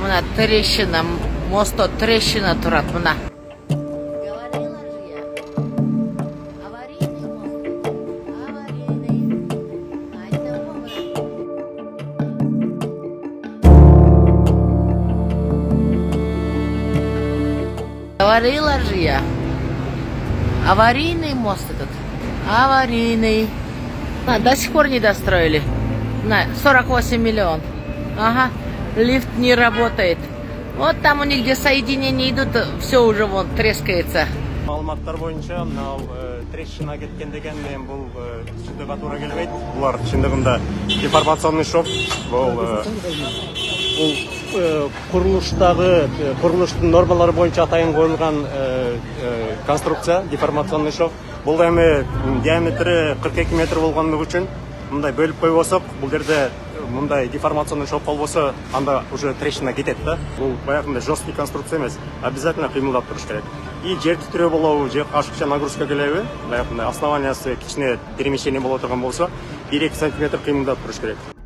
мына трещина мостто трещина турат мына Говорила же я. Аварийный мост этот. Аварийный. А, до сих пор не достроили. На 48 миллион. Ага. Лифт не работает. Вот там у них, где соединения идут, все уже вон трескается. маалыматтар боюнча мына э, трещина кеткен деген мен бул э, түшүндүгүгө туура келбейт булар чындыгында деформационный шов бул э, бул э, э, курулуштун нормалары боюнча атайын э, э, конструкция деформационный шов бул эми кырк эки метр болгондугу үчүн мындай бөлүп койбосок бул жерде мындай деформационный шов болбосо анда уже трещина кетет да. Бул баягындай жесткий конструкция эмес обязательно кыймылдап туруш керек. И жер титирөө болобу же ашыкча нагрузка келеби баягындай основаниясы кичине перемещение боло турган болсо бир эки сантиметр кыймылдап туруш керек.